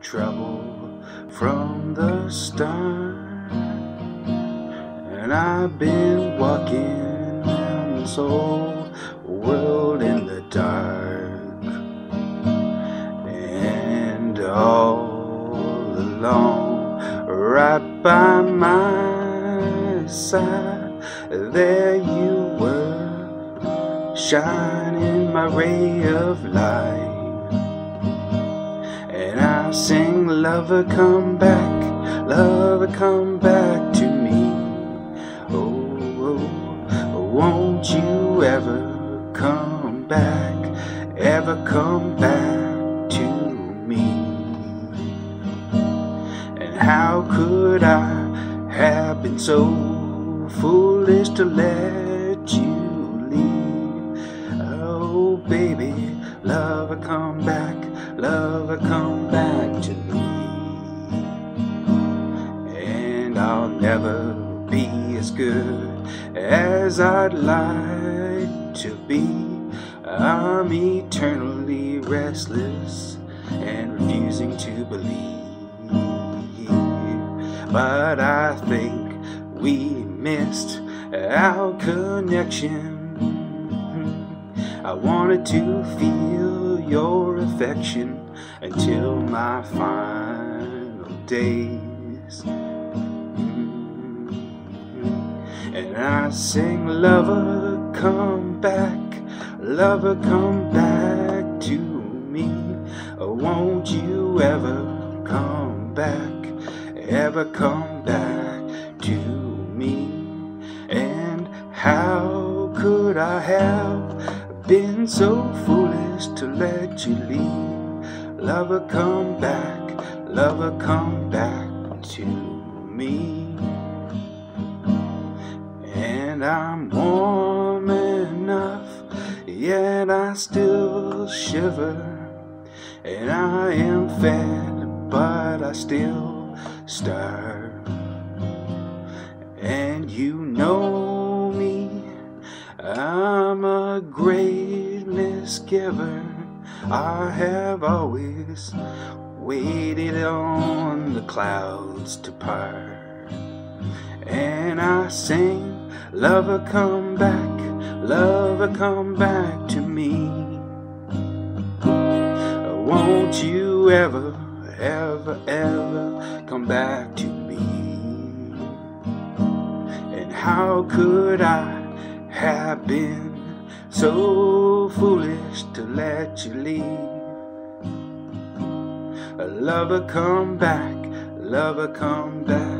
trouble from the start. And I've been walking down this whole world in the dark. And all along, right by my side, there you were, shining my ray of light. I sing, lover, come back, lover, come back to me. Oh, oh, oh, won't you ever come back, ever come back to me? And how could I have been so foolish to let you leave? Oh, baby, lover, come back, lover, come I'll never be as good as I'd like to be. I'm eternally restless and refusing to believe. But I think we missed our connection. I wanted to feel your affection until my final days. And I sing, lover, come back, lover, come back to me. Oh, Won't you ever come back, ever come back to me? And how could I have been so foolish to let you leave? Lover, come back, lover, come back to me. And I'm warm enough, yet I still shiver. And I am fed, but I still starve. And you know me, I'm a great misgiver. I have always waited on the clouds to part. And I sing, lover, come back, lover, come back to me. Won't you ever, ever, ever come back to me? And how could I have been so foolish to let you leave? Lover, come back, lover, come back